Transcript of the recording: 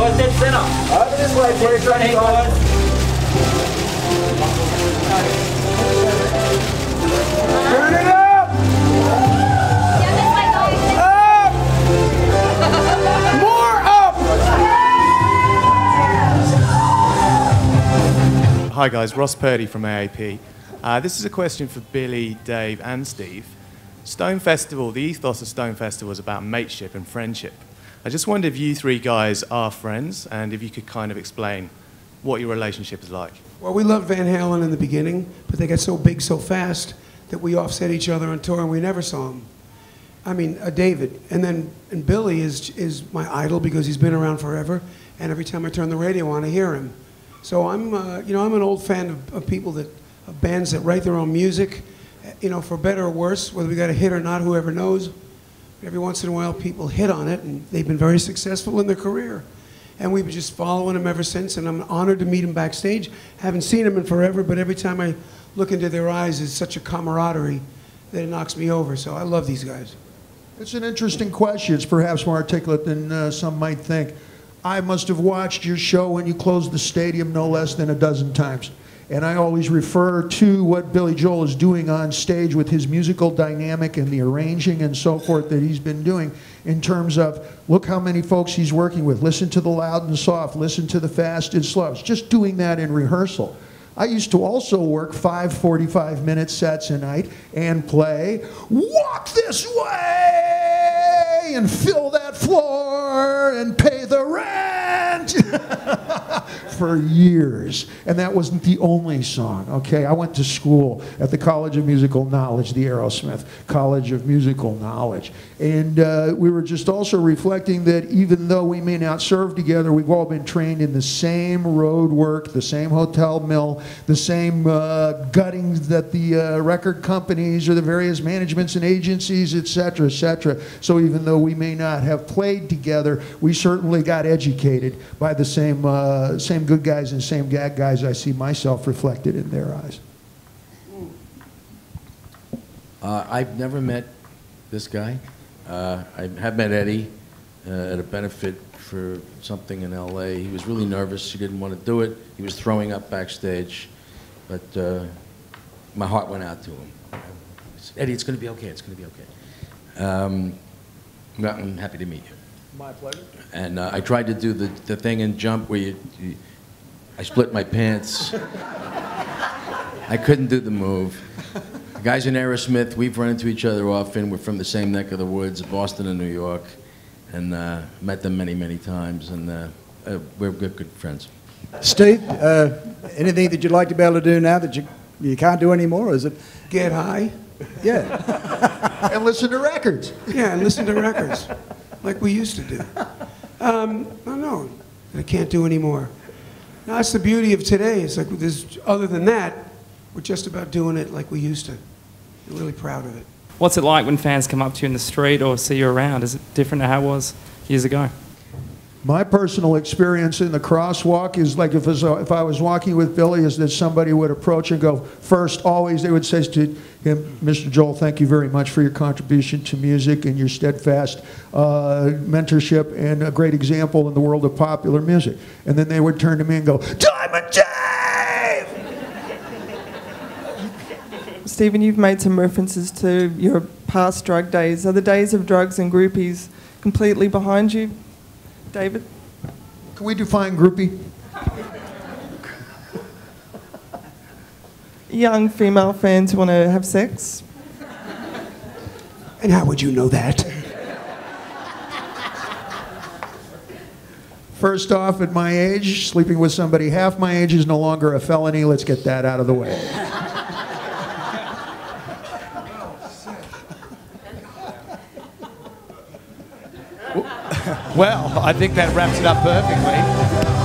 Over this way, up! Up! More up! Hi guys, Ross Purdy from AAP. Uh, this is a question for Billy, Dave, and Steve. Stone Festival, the ethos of Stone Festival is about mateship and friendship. I just wondered if you three guys are friends and if you could kind of explain what your relationship is like. Well, we loved Van Halen in the beginning, but they got so big so fast that we offset each other on tour and we never saw them. I mean, uh, David, and then and Billy is is my idol because he's been around forever, and every time I turn the radio on, I hear him. So I'm, uh, you know, I'm an old fan of, of people that, of bands that write their own music, uh, you know, for better or worse, whether we got a hit or not, whoever knows. Every once in a while, people hit on it, and they've been very successful in their career. And we've been just following them ever since, and I'm honored to meet them backstage. Haven't seen them in forever, but every time I look into their eyes, it's such a camaraderie that it knocks me over. So I love these guys. It's an interesting question. It's perhaps more articulate than uh, some might think. I must have watched your show when you closed the stadium no less than a dozen times. And I always refer to what Billy Joel is doing on stage with his musical dynamic and the arranging and so forth that he's been doing in terms of look how many folks he's working with. Listen to the loud and soft, listen to the fast and slow. It's just doing that in rehearsal. I used to also work five 45 minute sets a night and play Walk This Way and fill that floor and pay the rent for years. And that wasn't the only song, okay? I went to school at the College of Musical Knowledge, the Aerosmith College of Musical Knowledge. And uh, we were just also reflecting that even though we may not serve together, we've all been trained in the same road work, the same hotel mill, the same uh, gutting that the uh, record companies or the various managements and agencies, et cetera, et cetera. So even though we may not have played together, we certainly got educated by the same, uh, same good guys and same gag guys. I see myself reflected in their eyes. Uh, I've never met this guy. Uh, I have met Eddie uh, at a benefit for something in LA. He was really nervous. He didn't want to do it. He was throwing up backstage. But uh, my heart went out to him. I said, Eddie, it's going to be okay. It's going to be okay. Um, I'm happy to meet you. My pleasure. And uh, I tried to do the, the thing and jump where you, you, I split my pants. I couldn't do the move. The guys in Aerosmith, we've run into each other often. We're from the same neck of the woods, Boston and New York, and uh, met them many, many times, and uh, uh, we're good, good friends. Steve, uh, anything that you'd like to be able to do now that you, you can't do anymore? Is it? Get high. Yeah. and listen to records. Yeah, and listen to records like we used to do. Um, I don't know. I can't do anymore. That's the beauty of today. It's like there's, other than that, we're just about doing it like we used to. I'm really proud of it. What's it like when fans come up to you in the street or see you around? Is it different to how it was years ago? My personal experience in the crosswalk is like if, if I was walking with Billy, is that somebody would approach and go, first, always they would say to him, Mr. Joel, thank you very much for your contribution to music and your steadfast uh, mentorship and a great example in the world of popular music. And then they would turn to me and go, Diamond Dave! Steven, you've made some references to your past drug days. Are the days of drugs and groupies completely behind you, David? Can we define groupie? Young female fans who want to have sex? And how would you know that? First off, at my age, sleeping with somebody half my age is no longer a felony. Let's get that out of the way. Well, I think that wraps it up perfectly.